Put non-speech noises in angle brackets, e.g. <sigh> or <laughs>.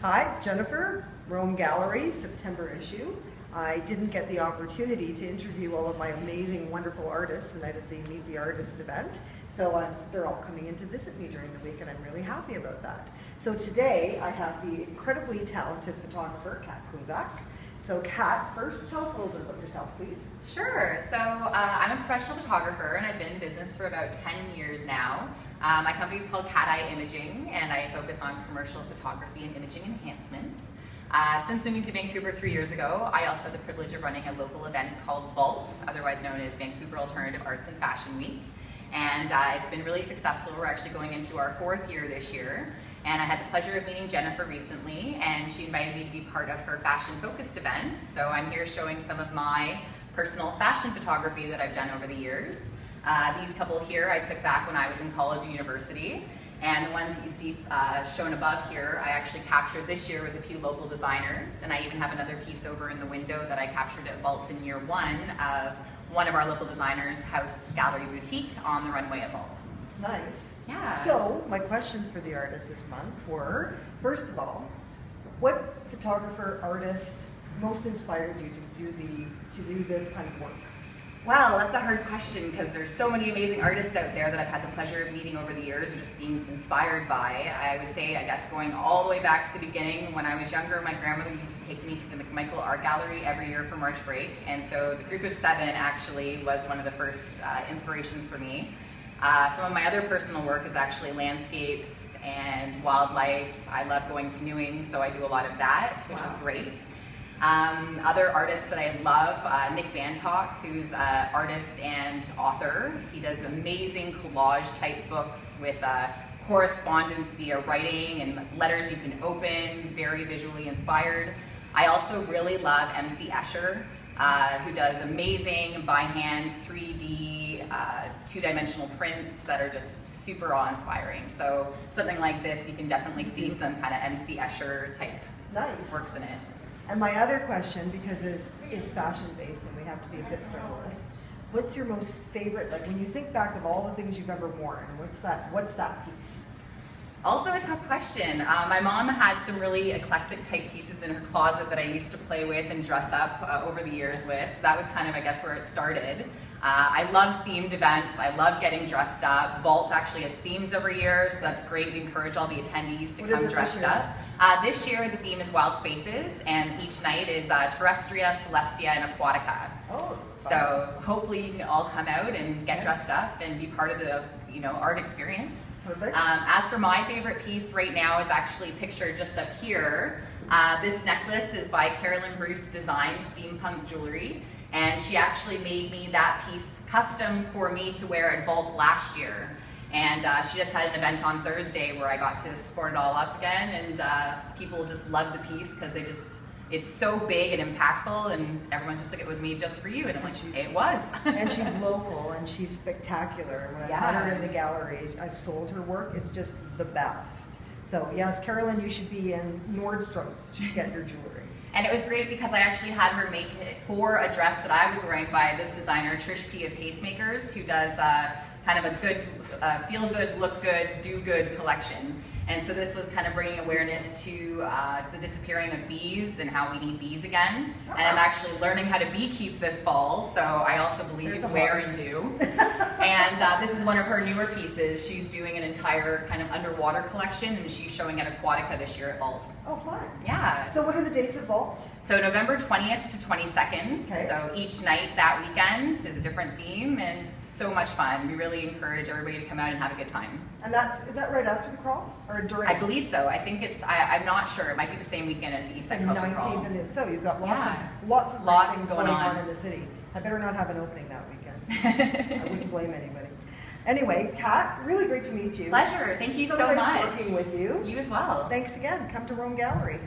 Hi, it's Jennifer, ROAM Gallery, September issue. I didn't get the opportunity to interview all of my amazing, wonderful artists the night of the Meet the Artist event, so uh, they're all coming in to visit me during the week, and I'm really happy about that. So today I have the incredibly talented photographer, Kat Kozak. So Kat, first tell us a little bit about yourself, please. Sure. So uh, I'm a professional photographer and I've been in business for about 10 years now. Uh, my company is called Cat Eye Imaging and I focus on commercial photography and imaging enhancement. Uh, since moving to Vancouver three years ago, I also had the privilege of running a local event called Vault, otherwise known as Vancouver Alternative Arts and Fashion Week. And uh, it's been really successful. We're actually going into our fourth year this year. And I had the pleasure of meeting Jennifer recently, and she invited me to be part of her fashion focused event. So I'm here showing some of my personal fashion photography that I've done over the years. Uh, these couple here I took back when I was in college and university. And the ones that you see uh, shown above here, I actually captured this year with a few local designers. And I even have another piece over in the window that I captured at Vault in year one of one of our local designers, House Gallery Boutique, on the runway at Vault. Nice. Yeah. So my questions for the artist this month were, first of all, what photographer, artist most inspired you to do the to do this kind of work? Well, that's a hard question because there's so many amazing artists out there that I've had the pleasure of meeting over the years or just being inspired by. I would say, I guess, going all the way back to the beginning, when I was younger, my grandmother used to take me to the McMichael Art Gallery every year for March break. And so the group of seven actually was one of the first uh, inspirations for me. Uh, some of my other personal work is actually landscapes and wildlife. I love going canoeing, so I do a lot of that, which wow. is great. Um, other artists that I love, uh, Nick Bantock, who's an artist and author. He does amazing collage type books with uh, correspondence via writing and letters you can open, very visually inspired. I also really love MC Escher, uh, who does amazing by hand 3D uh, two-dimensional prints that are just super awe-inspiring. So something like this, you can definitely see some kind of MC Escher type nice. works in it. And my other question, because it is fashion based and we have to be a bit frivolous, what's your most favorite, like when you think back of all the things you've ever worn, what's that, what's that piece? Also a tough question. Uh, my mom had some really eclectic type pieces in her closet that I used to play with and dress up uh, over the years with. So that was kind of, I guess, where it started. Uh, I love themed events. I love getting dressed up. Vault actually has themes every year, so that's great. We encourage all the attendees to what come dressed up. Uh, this year, the theme is Wild Spaces, and each night is uh, Terrestria, Celestia, and Aquatica. Oh, so hopefully you can all come out and get dressed up and be part of the you know art experience. Perfect. Um, as for my favorite piece right now is actually pictured just up here. Uh, this necklace is by Carolyn Bruce Design Steampunk Jewelry. And she actually made me that piece custom for me to wear at Vault last year. And uh, she just had an event on Thursday where I got to sport it all up again, and uh, people just love the piece because they just, it's so big and impactful, and everyone's just like, it was made just for you. And I'm like, it was. and <laughs> she's local, and she's spectacular. When I've yeah. had her in the gallery, I've sold her work, it's just the best. So yes, Carolyn, you should be in Nordstrom's to get your jewelry. And it was great because I actually had her make it for a dress that I was wearing by this designer, Trish P of Tastemakers, who does uh, kind of a good, uh, feel good, look good, do good collection. And so this was kind of bringing awareness to uh, the disappearing of bees and how we need bees again. And I'm actually learning how to beekeep this fall, so I also believe wear and do. <laughs> and uh, this is one of her newer pieces. She's doing an entire kind of underwater collection, and she's showing at Aquatica this year at Vault. Oh, fun. Yeah. So what are the dates at Vault? So November 20th to 22nd. Okay. So each night that weekend is a different theme, and it's so much fun. We really encourage everybody to come out and have a good time. And that's, is that right after the crawl? Or during? I believe so. I think it's, I, am not sure. It might be the same weekend as the East Side Culture Crawl. And so you've got lots yeah. of, lots of lots things going, on. in the city. I better not have an opening that weekend. <laughs> Uh, I wouldn't blame anybody. Anyway, Kat, really great to meet you. Pleasure. Thank you so, so much. working with you. You as well. Thanks again. Come to ROAM Gallery.